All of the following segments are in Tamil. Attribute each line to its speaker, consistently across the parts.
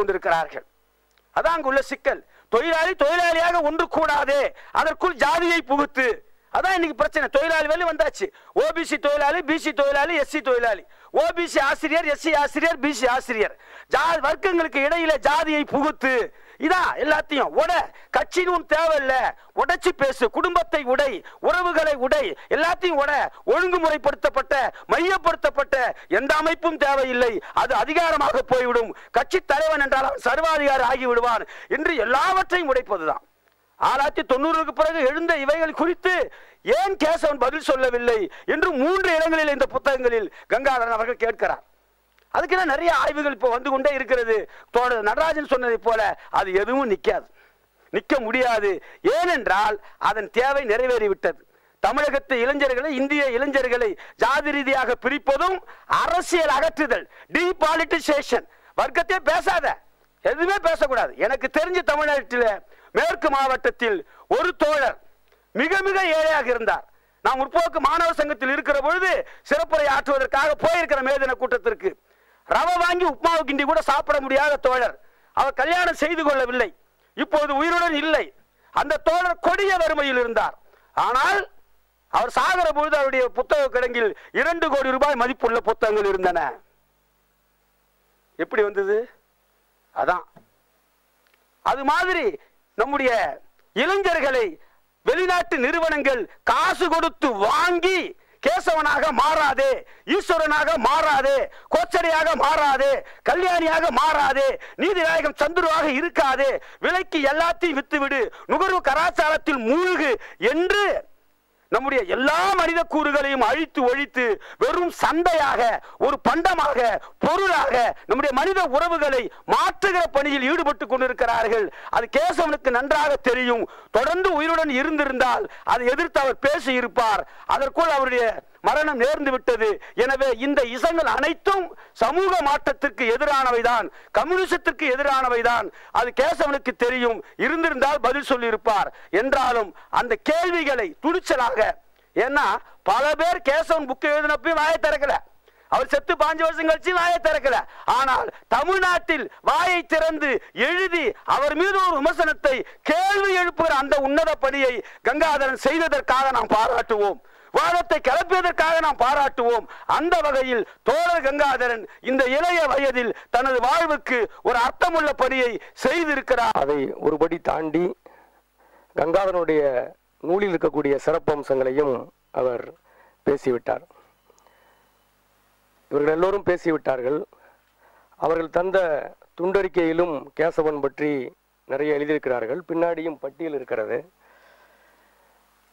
Speaker 1: கொண்டிருக்கிறார்கள் அதான் அங்குள்ள சிக்கல் தொழிலாளி தொழிலாளியாக ஒன்று கூடாதே அதற்குள் ஜாதியை புகுத்து அதான் இன்னைக்கு பிரச்சனை தொழிலாளி வேலை வந்தாச்சு ஓபிசி தொழிலாளி பிசி தொழிலாளி எஸ்சி தொழிலாளி ஓபிசி ஆசிரியர் எஸ்சி ஆசிரியர் பிசி ஆசிரியர் ஜா வர்க்கங்களுக்கு இடையில ஜாதியை புகுத்து இதான் எல்லாத்தையும் உட கட்சின்னு தேவையில்ல உடைச்சு பேசு குடும்பத்தை உடை உறவுகளை உடை எல்லாத்தையும் உட ஒழுங்குமுறைப்படுத்தப்பட்ட மையப்படுத்தப்பட்ட எந்த அமைப்பும் தேவையில்லை அது அதிகாரமாக போய்விடும் கட்சி தலைவன் என்றால் சர்வாதிகாரி ஆகிவிடுவான் என்று எல்லாவற்றையும் உடைப்பதுதான் ஆறாயிரத்தி தொண்ணூறுக்கு பிறகு எழுந்த இவைகள் குறித்து ஏன் கேசவன் பதில் சொல்லவில்லை என்று மூன்று இடங்களில் இந்த புத்தகங்களில் கங்காதரன் அவர்கள் கேட்கிறார் அதுக்குதான் நிறைய ஆய்வுகள் இப்போ வந்து கொண்டே இருக்கிறது நடராஜன் சொன்னதை போல அது எதுவும் நிற்காது நிற்க முடியாது ஏனென்றால் அதன் தேவை நிறைவேறிவிட்டது தமிழகத்து இளைஞர்களை இந்திய இளைஞர்களை ஜாதி ரீதியாக பிரிப்பதும் அரசியல் அகற்றுதல் டிபாலிட்டிசேஷன் வர்க்கத்தையே பேசாத எதுவுமே பேசக்கூடாது எனக்கு தெரிஞ்ச தமிழ்நாட்டில் மேற்கு மாவட்டத்தில் ஒரு தோழர் மிக மிக ஏழையாக இருந்தார் நான் முற்போக்கு மாணவர் சங்கத்தில் இருக்கிற பொழுது சிறப்புரை ஆற்றுவதற்காக போயிருக்கிற மேதின கூட்டத்திற்கு ரவை வாங்கி உப்மாவு கிண்டி கூட சாப்பிட முடியாத தோழர் அவர் கல்யாணம் செய்து கொள்ளவில்லை இப்போது உயிருடன் இல்லை அந்த தோழர் கொடிய வறுமையில் இருந்தார் ஆனால் அவர் சாகர பொழுது அவருடைய புத்தக கிடங்கில் இரண்டு கோடி ரூபாய் மதிப்புள்ள புத்தகங்கள் இருந்தன எப்படி வந்தது அதான் அது மாதிரி நம்முடைய இளைஞர்களை வெளிநாட்டு நிறுவனங்கள் காசு கொடுத்து வாங்கி கேசவனாக மாறாது ஈஸ்வரனாக மாறாது கோச்சரியாக மாறாது கல்யாணியாக மாறாது நீதிநாயகம் சந்துருவாக இருக்காது விலைக்கு எல்லாத்தையும் வித்துவிடு நுகர்வு கலாச்சாரத்தில் மூழ்கு என்று நம்முடைய எல்லா மனித கூறுகளையும் அழித்து ஒழித்து வெறும் சந்தையாக ஒரு பண்டமாக பொருளாக நம்முடைய மனித உறவுகளை மாற்றுகிற பணியில் ஈடுபட்டு கொண்டிருக்கிறார்கள் அது கேசவனுக்கு நன்றாக தெரியும் தொடர்ந்து உயிருடன் இருந்திருந்தால் அதை எதிர்த்து அவர் பேசி இருப்பார் அதற்குள் அவருடைய மரணம் நேர்ந்து விட்டது எனவே இந்த இசங்கள் அனைத்தும் சமூக மாற்றத்திற்கு எதிரானவைதான் கம்யூனிசத்திற்கு எதிரானவைதான் அது கேசவனுக்கு தெரியும் இருந்திருந்தால் பதில் சொல்லியிருப்பார் என்றாலும் அந்த கேள்விகளை துணிச்சலாக ஏன்னா பல பேர் கேசவன் புக்கு எழுதினப்பையும் வாய திறக்கல அவர் செத்து பாஞ்சு வருஷம் கழிச்சு வாயை திறக்கல ஆனால் தமிழ்நாட்டில் வாயை திறந்து எழுதி அவர் மீது ஒரு விமர்சனத்தை கேள்வி எழுப்புகிற அந்த உன்னத பணியை கங்காதரன் செய்ததற்காக நாம் பாராட்டுவோம் வாதத்தை கலப்பியதற்காக நாம் பாராட்டுவோம் அந்த வகையில் தோழர் கங்காதரன் இந்த இளைய வயதில் தனது வாழ்வுக்கு ஒரு அர்த்தமுள்ள பணியை செய்திருக்கிறார் அதை
Speaker 2: ஒருபடி தாண்டி கங்காதரனுடைய நூலில் இருக்கக்கூடிய சிறப்பம்சங்களையும் அவர் பேசிவிட்டார் இவர்கள் எல்லோரும் பேசிவிட்டார்கள் அவர்கள் தந்த துண்டறிக்கையிலும் கேசவன் பற்றி நிறைய எழுதியிருக்கிறார்கள் பின்னாடியும் பட்டியல் இருக்கிறது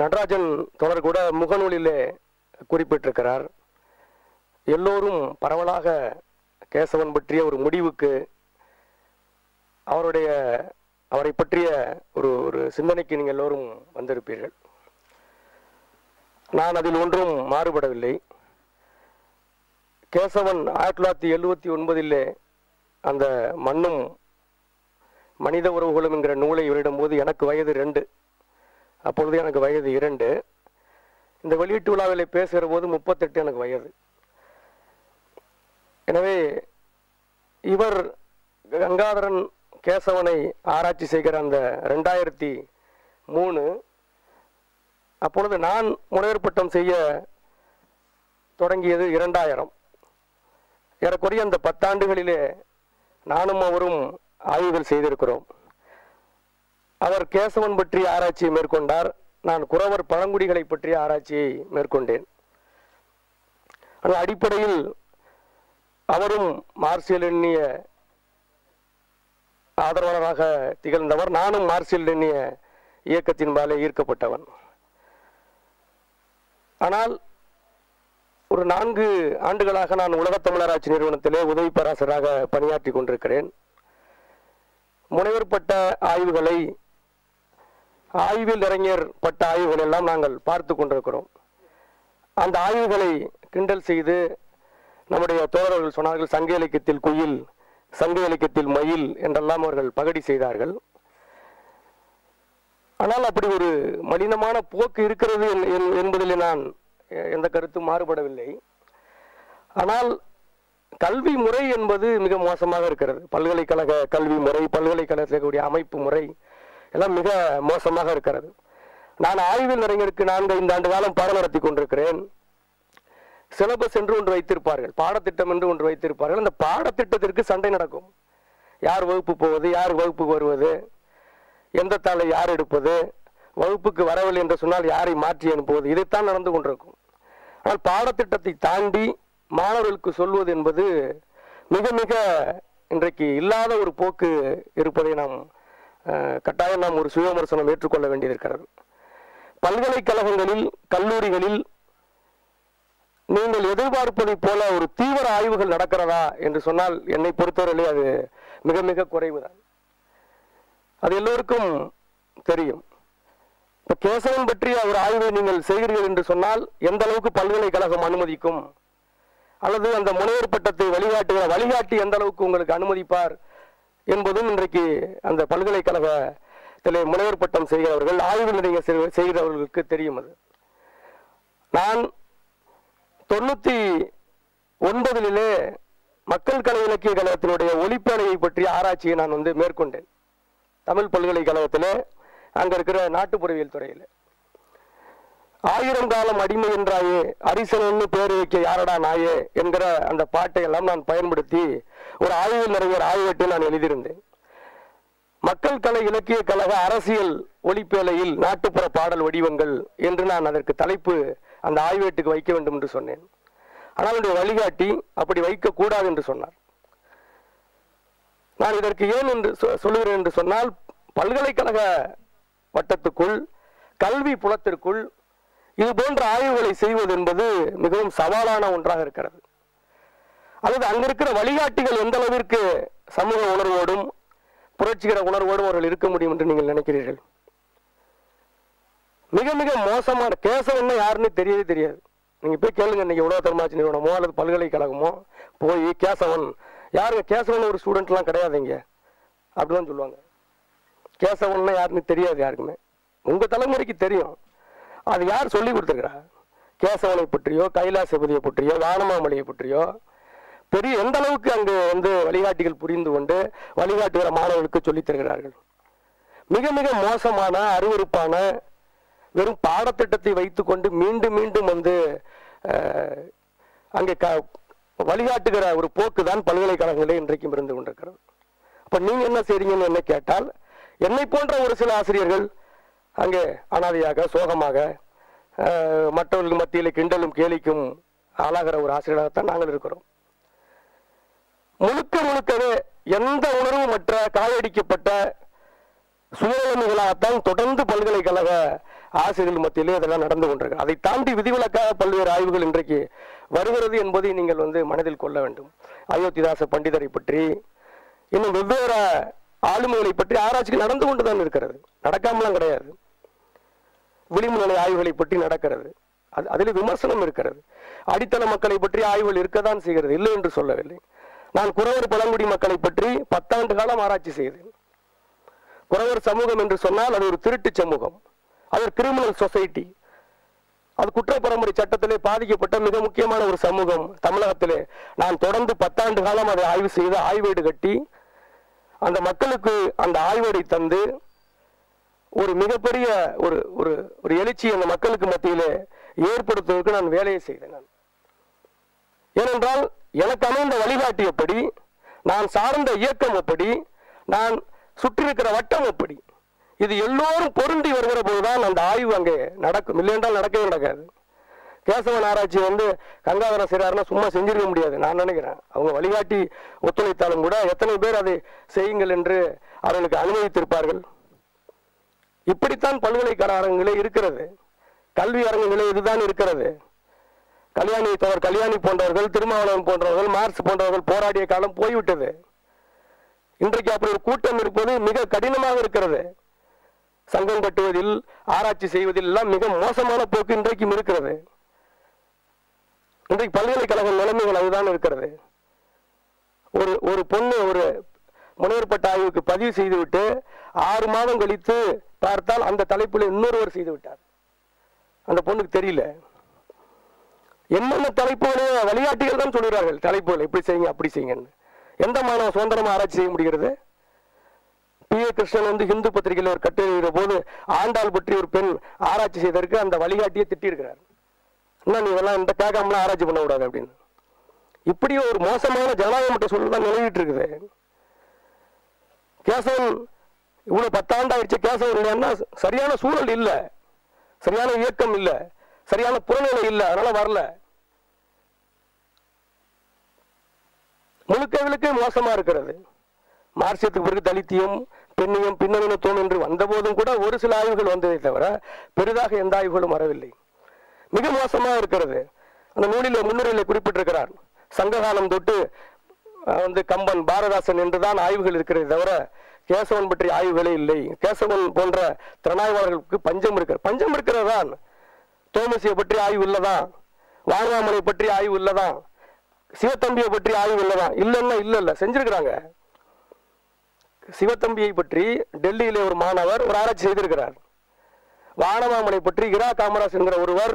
Speaker 2: நடராஜன் தொடர் கூட முகநூலிலே குறிப்பிட்டிருக்கிறார் எல்லோரும் பரவலாக கேசவன் பற்றிய ஒரு முடிவுக்கு அவருடைய அவரை பற்றிய ஒரு ஒரு சிந்தனைக்கு நீங்கள் எல்லோரும் வந்திருப்பீர்கள் நான் அதில் ஒன்றும் மாறுபடவில்லை கேசவன் ஆயிரத்தி தொள்ளாயிரத்தி எழுவத்தி ஒன்பதிலே அந்த மண்ணும் மனித உறவுகளும் என்கிற நூலை வெளியிடும் போது எனக்கு வயது ரெண்டு அப்பொழுது எனக்கு வயது இரண்டு இந்த வெளியீட்டு விழாவில் பேசுகிற போது முப்பத்தெட்டு எனக்கு வயது எனவே இவர் கங்காதரன் கேசவனை ஆராய்ச்சி செய்கிற அந்த ரெண்டாயிரத்தி மூணு அப்பொழுது நான் முனைவர் பட்டம் செய்ய தொடங்கியது இரண்டாயிரம் ஏறக்குறைய அந்த பத்தாண்டுகளிலே நானும் அவரும் ஆய்வுகள் செய்திருக்கிறோம் அவர் கேசவன் பற்றி ஆராய்ச்சியை மேற்கொண்டார் நான் குறவர் பழங்குடிகளை பற்றிய ஆராய்ச்சியை மேற்கொண்டேன் அடிப்படையில் அவரும் மார்சியல் எண்ணிய ஆதரவாளராக திகழ்ந்தவர் நானும் மார்சியல் எண்ணிய இயக்கத்தின் பாலே ஈர்க்கப்பட்டவன் ஆனால் ஒரு நான்கு ஆண்டுகளாக நான் உலகத் தமிழராட்சி நிறுவனத்திலே உதவி பேராசராக பணியாற்றி கொண்டிருக்கிறேன் முனைவர் பட்ட ஆய்வுகளை ஆய்வில் இறங்கியர் பட்ட ஆய்வுகள் எல்லாம் நாங்கள் பார்த்து கொண்டிருக்கிறோம் அந்த ஆய்வுகளை கிண்டல் செய்து நம்முடைய தோழர்கள் சொன்னார்கள் சங்க இலக்கியத்தில் குயில் சங்க இலக்கியத்தில் மயில் என்றெல்லாம் அவர்கள் பகடி செய்தார்கள் ஆனால் அப்படி ஒரு மலினமான போக்கு இருக்கிறது என்பதில் நான் எந்த கருத்தும் மாறுபடவில்லை ஆனால் கல்வி முறை என்பது மிக மோசமாக இருக்கிறது பல்கலைக்கழக கல்வி முறை பல்கலைக்கழகத்தில் இருக்கக்கூடிய அமைப்பு முறை எல்லாம் மிக மோசமாக இருக்கிறது நான் ஆய்வில் நிறைஞருக்கு நான்கு ஐந்து ஆண்டு காலம் பாடம் நடத்தி கொண்டிருக்கிறேன் சிலபஸ் என்று ஒன்று வைத்திருப்பார்கள் பாடத்திட்டம் என்று ஒன்று வைத்திருப்பார்கள் அந்த பாடத்திட்டத்திற்கு சண்டை நடக்கும் யார் வகுப்பு போவது யார் வகுப்புக்கு வருவது எந்த தாளை யார் எடுப்பது வகுப்புக்கு வரவில்லை என்று சொன்னால் யாரை மாற்றி அனுப்புவது இதைத்தான் நடந்து கொண்டிருக்கும் ஆனால் பாடத்திட்டத்தை தாண்டி மாணவர்களுக்கு சொல்வது என்பது மிக மிக இன்றைக்கு இல்லாத ஒரு போக்கு இருப்பதை நாம் கட்டாயம் நாம் ஒரு சுய ஏற்றுக்கொள்ள வேண்டியிருக்கிறது பல்கலைக்கழகங்களில் கல்லூரிகளில் நீங்கள் எதிர்பார்ப்பதை போல ஒரு தீவிர ஆய்வுகள் நடக்கிறதா என்று சொன்னால் என்னை பொறுத்தவரையிலே அது மிக மிக குறைவுதான் அது எல்லோருக்கும் தெரியும் இப்போ கேசவன் பற்றிய ஒரு ஆய்வை நீங்கள் செய்கிறீர்கள் என்று சொன்னால் எந்த அளவுக்கு பல்கலைக்கழகம் அனுமதிக்கும் அல்லது அந்த முனைவர் பட்டத்தை வழிகாட்டுகிற வழிகாட்டி எந்த அளவுக்கு உங்களுக்கு அனுமதிப்பார் என்பதும் இன்றைக்கு அந்த பல்கலைக்கழகத்தில் முனைவர் பட்டம் செய்கிறவர்கள் ஆய்வு நிலையங்கள் செய்கிறவர்களுக்கு தெரியும் அது நான் தொண்ணூற்றி ஒன்பதிலே மக்கள் கலை இலக்கிய கழகத்தினுடைய ஒளிப்பேலையை பற்றிய ஆராய்ச்சியை நான் வந்து மேற்கொண்டேன் தமிழ் பல்கலைக்கழகத்தில் அங்கே இருக்கிற நாட்டுப்புறவியல் துறையில் ஆயிரம் காலம் அடிமை என்றாயே அரிசனன்னு பேர் வைக்க யாரடா நாயே என்கிற அந்த பாட்டை எல்லாம் நான் பயன்படுத்தி ஒரு ஆய்வு நிறைஞர் ஆய்வட்டை நான் எழுதியிருந்தேன் மக்கள் கலை இலக்கிய கழக அரசியல் ஒளிப்பேலையில் நாட்டுப்புற பாடல் வடிவங்கள் என்று நான் அதற்கு தலைப்பு அந்த ஆய்வேட்டுக்கு வைக்க வேண்டும் என்று சொன்னேன் ஆனால் அவருடைய வழிகாட்டி அப்படி வைக்கக்கூடாது என்று சொன்னார் நான் இதற்கு ஏன் என்று சொல்லுகிறேன் என்று சொன்னால் பல்கலைக்கழக வட்டத்துக்குள் கல்வி புலத்திற்குள் இது போன்ற ஆய்வுகளை செய்வது என்பது மிகவும் சவாலான ஒன்றாக இருக்கிறது அல்லது அங்கிருக்கிற வழிகாட்டிகள் எந்த அளவிற்கு சமூக உணர்வோடும் புரட்சிகர உணர்வோடும் அவர்கள் இருக்க முடியும் என்று நீங்கள் நினைக்கிறீர்கள் மிக மிக மோசமான என்ன யாருன்னு தெரியவே தெரியாது நீங்கள் போய் கேளுங்க இன்னைக்கு உலக தர்மாட்சி நிறுவனமோ அல்லது பல்கலைக்கழகமோ போய் கேசவன் யாருங்க கேசவன் ஒரு ஸ்டூடெண்ட்லாம் இங்க அப்படிலாம் சொல்லுவாங்க கேசவன் யாருன்னு தெரியாது யாருக்குமே உங்கள் தலைமுறைக்கு தெரியும் அது யார் சொல்லி கொடுத்துருக்குறா கேசவனை பற்றியோ கைலாசபதியை பற்றியோ வானமாமலையை பற்றியோ பெரிய எந்த அளவுக்கு அங்கு வந்து வழிகாட்டிகள் புரிந்து கொண்டு வழிகாட்டுகிற மாணவர்களுக்கு சொல்லித் தருகிறார்கள் மிக மிக மோசமான அருவறுப்பான வெறும் பாடத்திட்டத்தை வைத்துக்கொண்டு மீண்டும் மீண்டும் வந்து அங்கே க வழிகாட்டுகிற ஒரு போக்கு தான் பல்கலைக்கழகங்களே இன்றைக்கும் இருந்து கொண்டிருக்கிறது அப்போ நீங்கள் என்ன செய்றீங்கன்னு என்ன கேட்டால் என்னை போன்ற ஒரு சில ஆசிரியர்கள் அங்கே அனாதையாக சோகமாக மற்றவர்கள் மத்தியில் கிண்டலும் கேலிக்கும் ஆளாகிற ஒரு ஆசிரியராகத்தான் நாங்கள் இருக்கிறோம் முழுக்க முழுக்கவே எந்த உணர்வும் மற்ற காயடிக்கப்பட்ட சுயநிலைமைகளாகத்தான் தொடர்ந்து பல்கலைக்கழக ஆசிரியர்கள் மத்தியிலே இதெல்லாம் நடந்து கொண்டிருக்கு அதை தாண்டி விதிவிலக்காக பல்வேறு ஆய்வுகள் இன்றைக்கு வருகிறது என்பதை நீங்கள் வந்து மனதில் கொள்ள வேண்டும் அயோத்திதாச பண்டிதரை பற்றி இன்னும் வெவ்வேறு ஆளுமைகளை பற்றி ஆராய்ச்சிகள் நடந்து கொண்டு தான் இருக்கிறது நடக்காமலாம் கிடையாது விளிம்பு ஆய்வுகளை பற்றி நடக்கிறது அது அதில் விமர்சனம் இருக்கிறது அடித்தள மக்களை பற்றி ஆய்வுகள் இருக்கத்தான் செய்கிறது இல்லை என்று சொல்லவில்லை நான் குறவர் பழங்குடி மக்களை பற்றி பத்தாண்டு காலம் ஆராய்ச்சி செய்தேன் குறவர் சமூகம் என்று சொன்னால் அது ஒரு திருட்டு சமூகம் அது ஒரு கிரிமினல் சொசைட்டி அது குற்ற சட்டத்திலே பாதிக்கப்பட்ட மிக முக்கியமான ஒரு சமூகம் தமிழகத்திலே நான் தொடர்ந்து பத்தாண்டு காலம் அதை ஆய்வு செய்து ஆய்வேடு கட்டி அந்த மக்களுக்கு அந்த ஆய்வீடை தந்து ஒரு மிகப்பெரிய ஒரு ஒரு ஒரு எழுச்சியை அந்த மக்களுக்கு மத்தியிலே ஏற்படுத்துவதற்கு நான் வேலையை செய்தேன் நான் ஏனென்றால் எனக்கு அமைந்த வழிகாட்டியப்படி நான் சார்ந்த இயக்கம் எப்படி நான் சுற்றிருக்கிற வட்டம் எப்படி இது எல்லோரும் பொருந்தி வருகிற போதுதான் அந்த ஆய்வு அங்கே நடக்கும் இல்லையென்றால் நடக்கவே நடக்காது கேசவன் ஆராய்ச்சி வந்து கங்காதர செய்கிறாருன்னா சும்மா செஞ்சிருக்க முடியாது நான் நினைக்கிறேன் அவங்க வழிகாட்டி ஒத்துழைத்தாலும் கூட எத்தனை பேர் அதை செய்யுங்கள் என்று அவர்களுக்கு அனுமதித்திருப்பார்கள் இப்படித்தான் பல்கலைக்கழக அரங்குகளே இருக்கிறது கல்வி அரங்குகளே இதுதான் இருக்கிறது கல்யாணி தவறு கல்யாணி போன்றவர்கள் திருமாவளவன் போன்றவர்கள் மார்ச் போன்றவர்கள் போராடிய காலம் போய்விட்டது இன்றைக்கு அப்படி ஒரு கூட்டம் இருப்பது மிக கடினமாக இருக்கிறது சங்கம் கட்டுவதில் ஆராய்ச்சி செய்வதில் எல்லாம் மிக மோசமான போக்கு இன்றைக்கும் இருக்கிறது இன்றைக்கு பல்கலைக்கழக நிலைமைகள் அதுதான் இருக்கிறது ஒரு ஒரு பொண்ணு ஒரு முனைவர்பட்ட ஆய்வுக்கு பதிவு செய்துவிட்டு ஆறு மாதம் கழித்து பார்த்தால் அந்த தலைப்பில் இன்னொருவர் செய்து விட்டார் அந்த பொண்ணுக்கு தெரியல என்னென்ன தலைப்புகளே வழிகாட்டிகள் தான் சொல்கிறார்கள் தலைப்புகள் இப்படி செய்யுங்க அப்படி செய்யுங்கன்னு எந்த மாணவன் சுதந்திரமாக ஆராய்ச்சி செய்ய முடிகிறது பி ஏ கிருஷ்ணன் வந்து ஹிந்து பத்திரிகையில் ஒரு கட்டு எழுதுகிற போது ஆண்டாள் பற்றி ஒரு பெண் ஆராய்ச்சி செய்ததற்கு அந்த வழிகாட்டியை திட்டியிருக்கிறார் இன்னும் நீ எல்லாம் இந்த கேட்காமலாம் ஆராய்ச்சி பண்ணக்கூடாது அப்படின்னு இப்படியே ஒரு மோசமான ஜனநாயகம் மட்டும் சூழல் தான் நிலவிட்டு இருக்குது கேசவன் இவ்வளோ பத்தாண்டாயிடுச்சு கேச இல்லைன்னா சரியான சூழல் இல்லை சரியான இயக்கம் இல்லை சரியான புறநிலை இல்லை அதனால் வரல முழுக்கவிலுக்கு மோசமாக இருக்கிறது மார்சியத்துக்கு பிறகு தலித்தியம் பெண்ணியம் பின்னணித்துவம் என்று வந்தபோதும் கூட ஒரு சில ஆய்வுகள் வந்ததை தவிர பெரிதாக எந்த ஆய்வுகளும் வரவில்லை மிக மோசமாக இருக்கிறது அந்த நூலில் முன்னுரையில் குறிப்பிட்டிருக்கிறார் சங்ககாலம் தொட்டு வந்து கம்பன் பாரதாசன் என்றுதான் ஆய்வுகள் இருக்கிறதே தவிர கேசவன் பற்றி ஆய்வு வேலை இல்லை கேசவன் போன்ற திறனாய்வாளர்களுக்கு பஞ்சம் இருக்கிற பஞ்சம் இருக்கிறதான் தோமசியை பற்றி ஆய்வு இல்லதான் வாரணாமலை பற்றி ஆய்வு இல்லதான் சிவத்தம்பியை பற்றி ஆய்வு இல்லதான் இல்லைன்னா இல்லை இல்லை செஞ்சிருக்கிறாங்க சிவத்தம்பியை பற்றி டெல்லியிலே ஒரு மாணவர் ஒரு ஆராய்ச்சி செய்திருக்கிறார் வானமாமனை பற்றி இரா காமராஜ் என்கிற ஒருவர்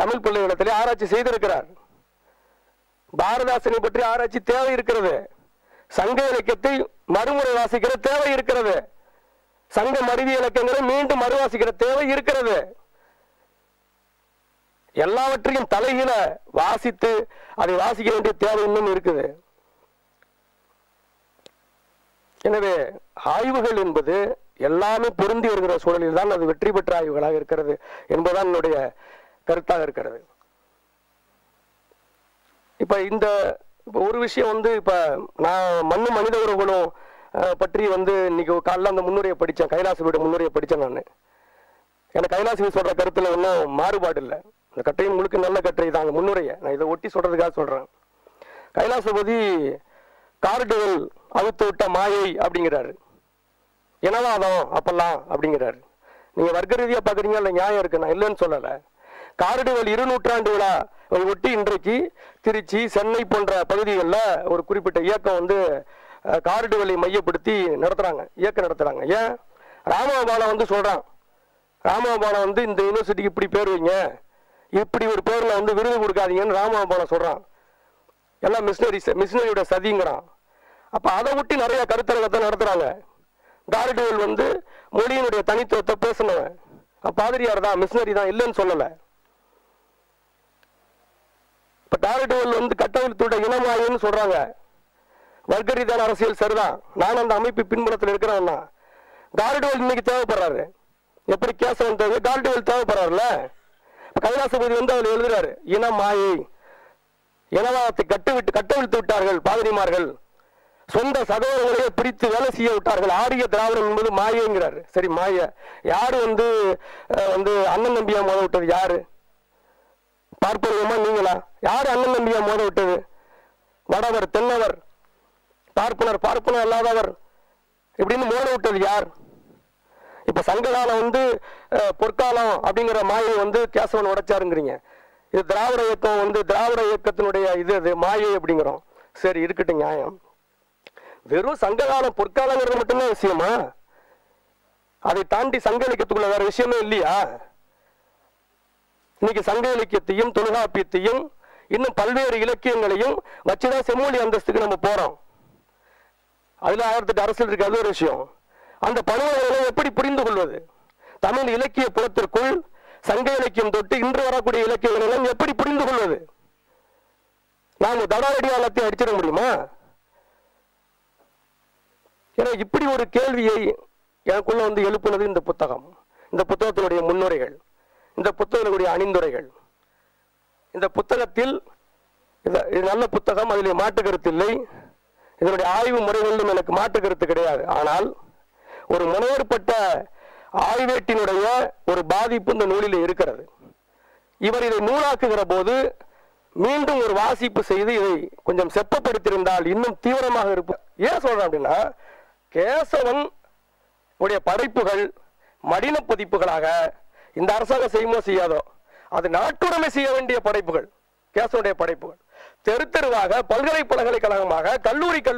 Speaker 2: தமிழ் பிள்ளைகளிடத்திலே ஆராய்ச்சி செய்திருக்கிறார் பாரதாசனை பற்றி ஆராய்ச்சி தேவை இருக்கிறது சங்க இலக்கியத்தை மறுமுறை வாசிக்கிற தேவை இருக்கிறது சங்க மருவி இலக்கியங்களை மீண்டும் மறுவாசிக்கிற தேவை இருக்கிறது எல்லாவற்றையும் தலையில வாசித்து அதை வாசிக்க வேண்டிய தேவை இன்னும் இருக்குது எனவே ஆய்வுகள் என்பது எல்லாமே பொருந்தி வருகிற சூழலில் தான் அது வெற்றி பெற்ற ஆய்வுகளாக இருக்கிறது என்பதுதான் என்னுடைய கருத்தாக இருக்கிறது இப்போ இந்த இப்போ ஒரு விஷயம் வந்து இப்போ நான் மண்ணு மனித உறவுகளும் பற்றி வந்து இன்னைக்கு காலைல அந்த முன்னுரையை படித்தேன் வீடு முன்னுரையை படித்தேன் நான் எனக்கு வீடு சொல்கிற கருத்தில் ஒன்றும் மாறுபாடு இல்லை இந்த கட்டையும் முழுக்க நல்ல கட்டுரை தான் அந்த முன்னுரையை நான் இதை ஒட்டி சொல்கிறதுக்காக சொல்கிறேன் கைலாசபதி காரட்டுகள் அவுத்து விட்ட மாயை அப்படிங்கிறாரு இனவாதம் அப்பெல்லாம் அப்படிங்கிறாரு நீங்கள் வர்க்க ரீதியாக பார்க்குறீங்க இல்லை நியாயம் இருக்கு நான் இல்லைன்னு சொல்லலை காரடுகள் இருநூற்றாண்டு விழா அதை ஒட்டி இன்றைக்கு திருச்சி சென்னை போன்ற பகுதிகளில் ஒரு குறிப்பிட்ட இயக்கம் வந்து காரடுவலை மையப்படுத்தி நடத்துகிறாங்க இயக்கம் நடத்துகிறாங்க ஏன் ராமகோபாலம் வந்து சொல்கிறான் ராமகோபாலம் வந்து இந்த யூனிவர்சிட்டிக்கு இப்படி பேர் வைங்க இப்படி ஒரு பேரில் வந்து விருது கொடுக்காதீங்கன்னு ராமகோபாலம் சொல்கிறான் எல்லாம் மிஷினரிஸ் மிஷினரியோட சதிங்கிறான் அப்போ அதை ஒட்டி நிறைய கருத்தரங்கத்தை நடத்துகிறாங்க காரடுவல் வந்து மொழியினுடைய தனித்துவத்தை பேசினவன் பாதிரியார் தான் மிஷினரி தான் இல்லைன்னு சொல்லலை இப்போ டாரடுவல் வந்து கட்டவிழ்த்தோட இனமாயின்னு சொல்கிறாங்க வர்க்க ரீதியான அரசியல் சரிதான் நான் அந்த அமைப்பு பின்புலத்தில் இருக்கிறேன்னா டாரடுவல் இன்னைக்கு தேவைப்படுறாரு எப்படி கேசவன் தேவை டாரடுவல் தேவைப்படுறாருல்ல இப்போ கைலாசபதி வந்து அவர் எழுதுறாரு இன மாயை இனவாதத்தை கட்டு விட்டு கட்டவிழ்த்து விட்டார்கள் பாதிரிமார்கள் சொந்த சகோதரர்களையே பிரித்து வேலை செய்ய விட்டார்கள் ஆரிய திராவிடம் என்பது மாயங்கிறார் சரி மாய யார் வந்து வந்து அண்ணன் தம்பியா மோத விட்டது யாரு பார்ப்பருவமா நீங்களா யார் அண்ணன் தம்பியா மோத விட்டது வடவர் தென்னவர் பார்ப்பனர் பார்ப்பனர் அல்லாதவர் இப்படின்னு மோத விட்டது யார் இப்ப சங்ககாலம் வந்து பொற்காலம் அப்படிங்கிற மாயை வந்து கேசவன் உடைச்சாருங்கிறீங்க இது திராவிட இயக்கம் வந்து திராவிட இயக்கத்தினுடைய இது அது மாயை அப்படிங்கிறோம் சரி இருக்கட்டும் நியாயம் வெறும் சங்ககாலம் பொற்காலங்கிறது மட்டும்தான் விஷயமா அதை தாண்டி சங்க இலக்கியத்துக்குள்ள வேற விஷயமே இல்லையா இன்னைக்கு சங்க இலக்கியத்தையும் தொல்காப்பியத்தையும் இன்னும் பல்வேறு இலக்கியங்களையும் வச்சுதான் செம்மொழி அந்தஸ்துக்கு நம்ம போறோம் அதுல ஆயிரத்தெட்டு அரசியல் இருக்கு அது ஒரு விஷயம் அந்த பருவங்களை எப்படி புரிந்து கொள்வது தமிழ் இலக்கிய புலத்திற்குள் சங்க இலக்கியம் தொட்டு இன்று வரக்கூடிய இலக்கியங்கள் எல்லாம் எப்படி புரிந்து கொள்வது நாம தடாவடி ஆழத்தை அடிச்சிட முடியுமா ஏன்னா இப்படி ஒரு கேள்வியை எனக்குள்ள வந்து எழுப்புனது இந்த புத்தகம் இந்த புத்தகத்தினுடைய முன்னுரைகள் இந்த புத்தகத்தினுடைய அணிந்துரைகள் இந்த புத்தகத்தில் இது நல்ல புத்தகம் அதில் மாற்று கருத்து இல்லை இதனுடைய ஆய்வு முறைகளிலும் எனக்கு மாற்று கருத்து கிடையாது ஆனால் ஒரு முனைவர்பட்ட ஆய்வேட்டினுடைய ஒரு பாதிப்பு இந்த நூலில் இருக்கிறது இவர் இதை நூலாக்குகிற போது மீண்டும் ஒரு வாசிப்பு செய்து இதை கொஞ்சம் செப்பப்படுத்தியிருந்தால் இன்னும் தீவிரமாக இருப்ப ஏன் சொல்றேன் அப்படின்னா கேசவன் உடைய படைப்புகள் மடின பதிப்புகளாக இந்த அரசாங்கம் செய்யுமோ செய்யாதோ அது நாட்டுடைமை செய்ய வேண்டிய படைப்புகள் கேசனுடைய படைப்புகள் தெரு தெருவாக பல்கலை பல்கலைக்கழகமாக கல்லூரி கல்லூரி